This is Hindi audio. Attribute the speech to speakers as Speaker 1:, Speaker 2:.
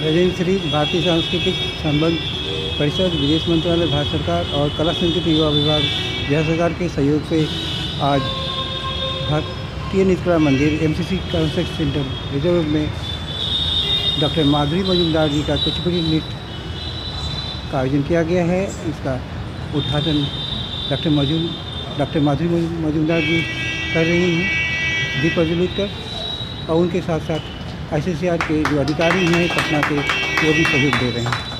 Speaker 1: राजेंद्र शरीफ भारतीय सांस्कृतिक संबंध परिषद, विदेश मंत्रालय, भारत सरकार और कला संस्कृति युवा विभाग, बिहार सरकार के सहयोग से आज Bharatiya Nritya Mandir MCC concert centre reserve में डॉक्टर माधुरी मजुमदार जी का कुचिपुड़ी नृत्य का आयोजन किया गया है। इसका उद्घाटन डॉक्टर मजूम, डॉक्टर माधुरी मजुमदार जी कर रही हैं दीप प्रज्वलित कर और उनके साथ साथ आईसीसीआर के जो अधिकारी हैं पटना के वो भी सहयोग दे रहे हैं।